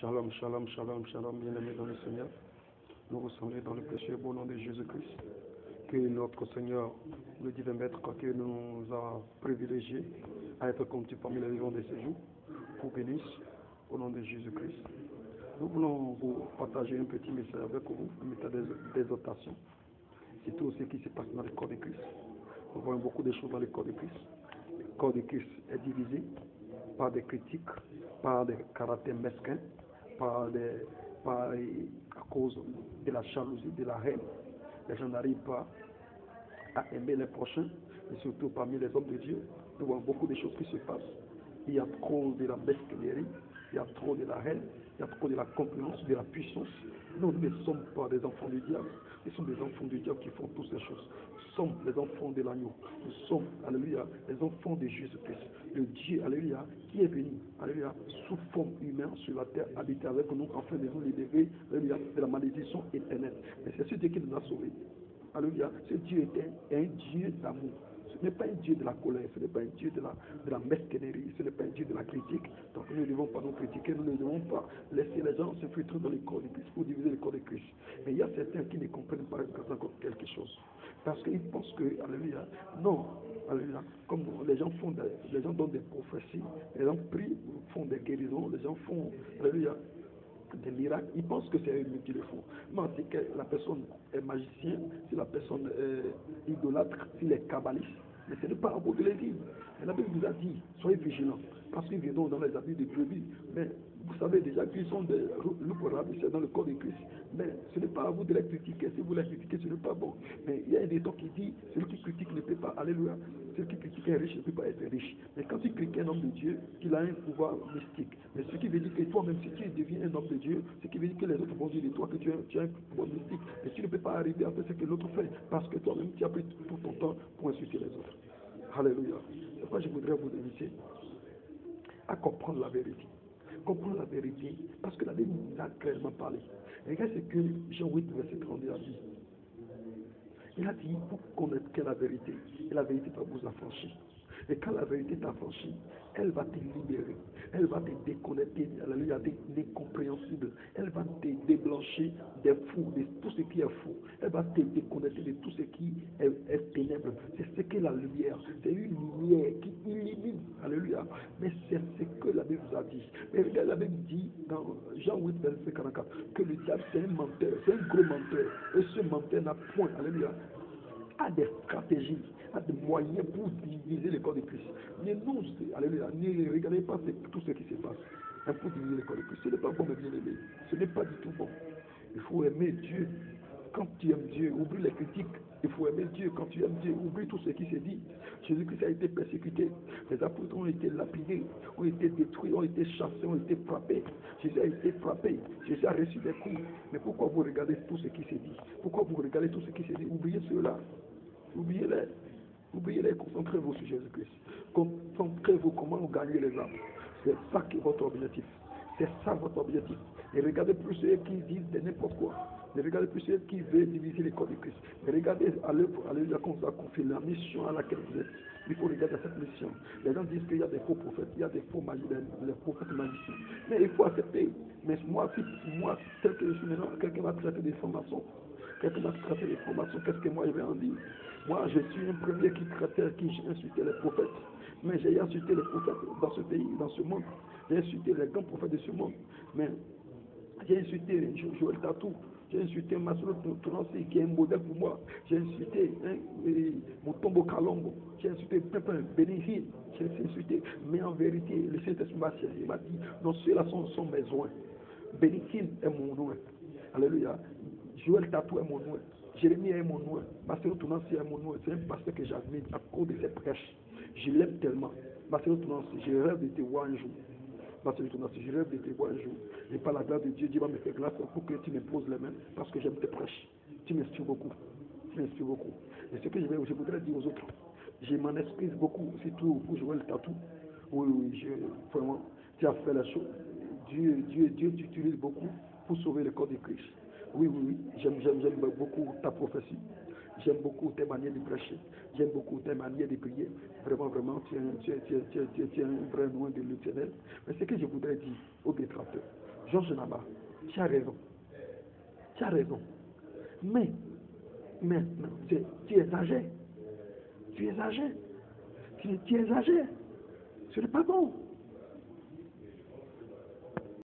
Shalom, shalom, shalom, shalom, bien-aimés dans le Seigneur. Nous saluons dans le précieux beau nom de Jésus-Christ. Que notre Seigneur, le divin Maître, qui nous a privilégiés à être comptés parmi les vivants de ce jour, vous bénisse au nom de Jésus-Christ. Nous voulons vous partager un petit message avec vous, un message d'exhortation. C'est tout ce qui se passe dans le corps de Christ. Nous voyons beaucoup de choses dans le corps de Christ. Le corps de Christ est divisé par des critiques, par des caractères mesquins, par à cause de la jalousie, de la haine. Les gens n'arrivent pas à aimer les prochains, et surtout parmi les hommes de Dieu. Nous voyons beaucoup de choses qui se passent. Il y a trop de la mesquinerie, il y a trop de la haine, il y a trop de la concurrence, de la puissance. Nous ne sommes pas des enfants du diable. Nous sommes des enfants du diable qui font toutes ces choses. Nous sommes les enfants de l'agneau. Nous sommes, alléluia, les enfants de Jésus-Christ. Le Dieu, alléluia, qui est venu, alléluia, sous forme humaine sur la terre, habiter avec nous afin de nous libérer, alléluia, de la malédiction éternelle. Mais c'est ce Dieu qui nous a sauvés. Alléluia. Ce Dieu est un, Dieu d'amour. Ce n'est pas un Dieu de la colère, ce n'est pas un Dieu de la, de la mesquinerie, ce n'est pas un Dieu de la critique. Donc nous ne devons pas nous critiquer, nous ne devons pas laisser les gens s'infiltrer dans le corps de Christ pour diviser le corps de Christ. Mais il y a certains qui ne comprennent pas quelque chose. Parce qu'ils pensent que, alléluia, non, alléluia, comme les gens font, des, les gens donnent des prophéties, les gens prient, font des guérisons, les gens font, alléluia, des miracles, ils pensent que c'est eux qui le font. Mais si la personne est magicien, si la personne est idolâtre, s'il est kabbaliste, mais ce n'est pas à vous de dire. Et la Bible nous a dit, soyez vigilants, parce qu'ils viendront dans les habits de brebis. Mais vous savez déjà qu'ils sont des loups c'est dans le corps de Christ. Mais ce n'est pas à vous de les critiquer. Si vous les critiquez, ce n'est pas bon. Mais il y a un détail qui dit, celui qui critique ne peut pas, alléluia, celui qui critique un riche ne peut pas être riche. Mais quand tu critiques un homme de Dieu, il a un pouvoir mystique. Mais ce qui veut dire que toi-même, si tu deviens un homme de Dieu, ce qui veut dire que les autres vont dire de toi que tu as, tu as un pouvoir mystique. Mais tu ne peux pas arriver à faire ce que l'autre fait, parce que toi-même, tu as pris tout ton temps pour insulter les autres. Alléluia. C'est pourquoi je voudrais vous inviter à comprendre la vérité. Comprendre la vérité, parce que la Bible nous a clairement parlé. Regarde ce que Jean 8, verset 32 a dit. Il a dit, vous connaître la vérité, et la vérité va vous affranchir. Et quand la vérité t'affranchit, elle va te libérer. Elle va te déconnecter alléluia, des incompréhensibles. Elle va te déblancher des fous, de tout ce qui est fou. Elle va te déconnecter de tout ce qui est, est ténèbre. C'est ce qu'est la lumière. C'est une lumière qui illumine. Alléluia. Mais c'est ce que la Bible nous a dit. Mais regarde, la Bible dit dans Jean 8, verset 44, que le diable c'est un menteur, c'est un gros menteur. Et ce menteur n'a point, alléluia, a des stratégies, a des moyens pour diviser le corps de Christ. Mais nous, alléluia, ne regardez pas tout ce qui se passe hein, pour diviser le corps de Christ. Ce n'est pas bon, mes bien-aimés. Ce n'est pas du tout bon. Il faut aimer Dieu. Quand tu aimes Dieu, oublie les critiques. Il faut aimer Dieu. Quand tu aimes Dieu, oublie tout ce qui s'est dit. Jésus-Christ a été persécuté. Les apôtres ont été lapidés, ont été détruits, ont été chassés, ont été frappés. Jésus a été frappé. Jésus a reçu des coups. Mais pourquoi vous regardez tout ce qui s'est dit? Pourquoi vous regardez tout ce qui s'est dit? Oubliez cela. Oubliez-les. Oubliez-les, concentrez-vous sur Jésus-Christ. Concentrez-vous comment vous gagnez les âmes. C'est ça qui est votre objectif. C'est ça votre objectif. Et regardez plus ceux qui disent de n'importe quoi. Ne regardez plus ceux qui veulent diviser les corps de Christ. Mais regardez à l'œuvre, qu'on vous a confié la mission à laquelle vous êtes. Il faut regarder cette mission. Les gens disent qu'il y a des faux prophètes, il y a des faux magiciens, des prophètes magiciens. Mais il faut accepter. Mais moi, si moi, tel que je suis maintenant, quelqu'un va traiter des formations. Quelqu'un va traiter des formations, qu'est-ce que moi je vais en dire? Moi, je suis un premier qui traitait, qui insultait les prophètes. Mais j'ai insulté les prophètes dans ce pays, dans ce monde. J'ai insulté les grands prophètes de ce monde. Mais j'ai insulté Joël Tatou. J'ai insulté Masolo Tourancy, qui est un modèle pour moi. J'ai insulté hein, Mutombo Kalongo. J'ai insulté Pépin Bénéhi. J'ai insulté. Mais en vérité, le Saint-Esprit m'a dit, non, ceux-là sont, mes soins. Bénéhi est mon nom. Alléluia. Joël Tatou est mon nom. Jérémie est mon nom. Marcelo Tounancy est mon nom. C'est un pasteur que j'admire à cause de ses prêches. Je l'aime tellement. Marcelo Tounancy, je rêve de te voir un jour. Marcelo Tounancy, je rêve de te voir un jour. Et par la grâce de Dieu, Dieu va me faire grâce pour que tu me poses les mains parce que j'aime tes prêches. Tu m'inspires beaucoup. Tu m'inspires beaucoup. Et ce que je, vais, je voudrais dire aux autres, je m'en excuse beaucoup, surtout pour jouer le tatou. Oui, oui, je, vraiment, tu as fait la chose. Dieu, Dieu, Dieu t'utilise beaucoup pour sauver le corps de Christ. Oui, oui, oui, j'aime, j'aime, j'aime beaucoup ta prophétie. J'aime beaucoup tes manières de prêcher. J'aime beaucoup tes manières de prier. Vraiment, vraiment, tu es, tu es, tu es, tu es, tu es un vrai loin de l'éternel. Mais ce que je voudrais dire aux détracteurs, Georges Naba, tu as raison. Tu as raison. Mais, mais, tu es âgé. Tu es âgé. Tu, tu es âgé. Ce n'est pas bon.